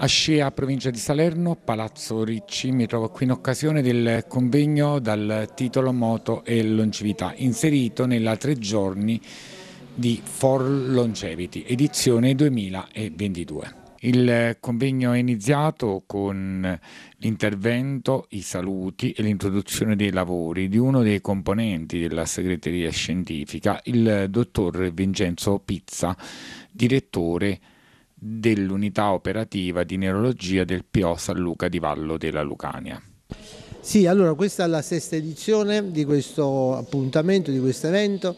Ascea, provincia di Salerno, Palazzo Ricci, mi trovo qui in occasione del convegno dal titolo Moto e Longevità, inserito nella tre giorni di For Longevity, edizione 2022. Il convegno è iniziato con l'intervento, i saluti e l'introduzione dei lavori di uno dei componenti della segreteria scientifica, il dottor Vincenzo Pizza, direttore dell'unità operativa di neurologia del PO San Luca di Vallo della Lucania. Sì, allora questa è la sesta edizione di questo appuntamento, di questo evento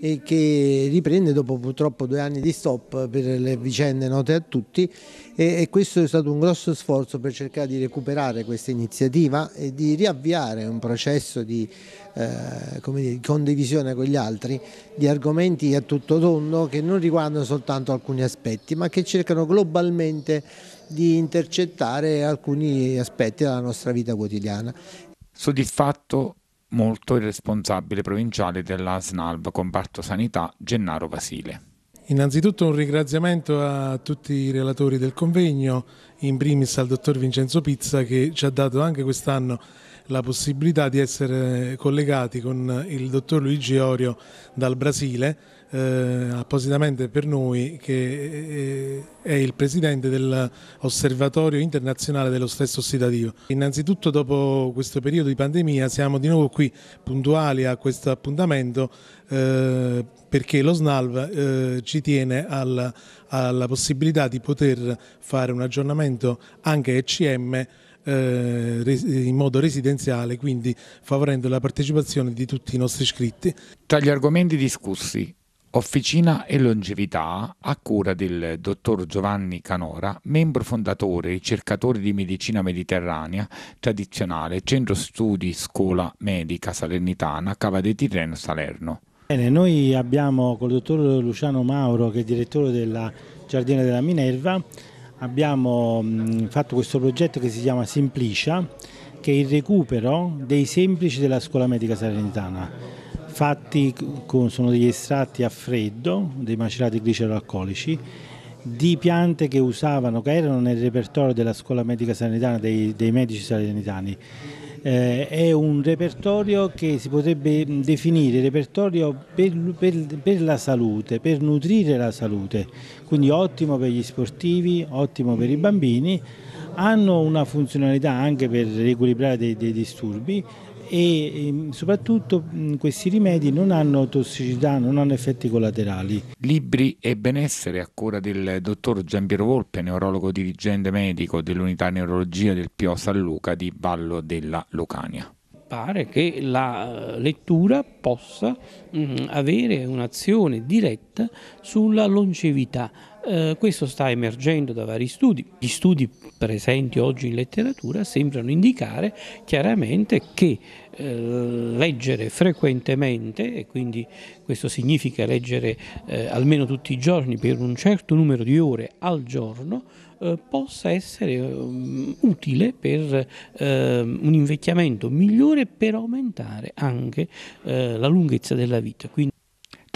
e che riprende dopo purtroppo due anni di stop per le vicende note a tutti e, e questo è stato un grosso sforzo per cercare di recuperare questa iniziativa e di riavviare un processo di, eh, dire, condivisione con gli altri di argomenti a tutto tondo che non riguardano soltanto alcuni aspetti ma che cercano globalmente di intercettare alcuni aspetti della nostra vita quotidiana. Soddisfatto molto il responsabile provinciale della SNALV comparto sanità Gennaro Vasile. Innanzitutto un ringraziamento a tutti i relatori del convegno, in primis al dottor Vincenzo Pizza che ci ha dato anche quest'anno la possibilità di essere collegati con il dottor Luigi Orio dal Brasile, eh, appositamente per noi, che è il presidente dell'Osservatorio internazionale dello stress ossidativo. Innanzitutto dopo questo periodo di pandemia siamo di nuovo qui puntuali a questo appuntamento eh, perché lo SNALV eh, ci tiene alla, alla possibilità di poter fare un aggiornamento anche ECM eh, in modo residenziale, quindi favorendo la partecipazione di tutti i nostri iscritti. Tra gli argomenti discussi, Officina e longevità a cura del dottor Giovanni Canora, membro fondatore e ricercatore di medicina mediterranea tradizionale, centro studi scuola medica salernitana, Cava dei Tirreno Salerno. Bene, noi abbiamo col dottor Luciano Mauro che è direttore della Giardina della Minerva abbiamo fatto questo progetto che si chiama Simplicia, che è il recupero dei semplici della scuola medica salernitana. Fatti con, sono degli estratti a freddo, dei macerati gliceralcolici, di piante che usavano, che erano nel repertorio della scuola medica salernitana, dei, dei medici salernitani. Eh, è un repertorio che si potrebbe definire repertorio per, per, per, la salute, per nutrire la salute, quindi ottimo per gli sportivi, ottimo per i bambini, hanno una funzionalità anche per riequilibrare dei, dei disturbi e soprattutto questi rimedi non hanno tossicità, non hanno effetti collaterali. Libri e benessere a cura del dottor Giampiero Volpe, neurologo dirigente medico dell'unità neurologia del PO San Luca di Vallo della Lucania pare che la lettura possa mh, avere un'azione diretta sulla longevità eh, questo sta emergendo da vari studi. Gli studi presenti oggi in letteratura sembrano indicare chiaramente che eh, leggere frequentemente, e quindi questo significa leggere eh, almeno tutti i giorni per un certo numero di ore al giorno, eh, possa essere um, utile per um, un invecchiamento migliore per aumentare anche uh, la lunghezza della vita. Quindi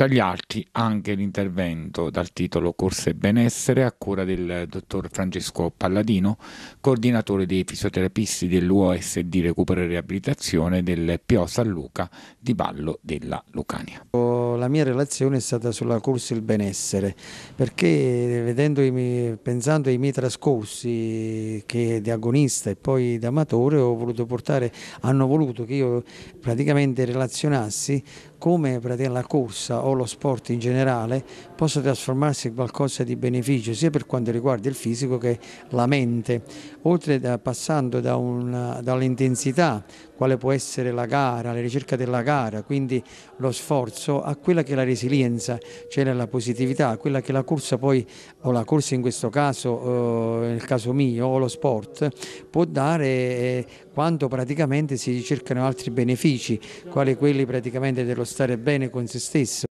tra altri anche l'intervento dal titolo Corse Benessere a cura del dottor Francesco Palladino, coordinatore dei fisioterapisti dell'UOSD Recupero e Riabilitazione del PO San Luca di Ballo della Lucania. La mia relazione è stata sulla Corsa il Benessere perché vedendo i, pensando ai miei trascorsi che di agonista e poi da amatore ho voluto portare, hanno voluto che io praticamente relazionassi come la corsa o lo sport in generale possa trasformarsi in qualcosa di beneficio sia per quanto riguarda il fisico che la mente, oltre da, passando da dall'intensità, quale può essere la gara, la ricerca della gara, quindi lo sforzo, a quella che è la resilienza, cioè la positività, a quella che la corsa poi, o la corsa in questo caso, eh, nel caso mio, o lo sport, può dare eh, quando praticamente si ricercano altri benefici, quali quelli praticamente dello stare bene con se stesso.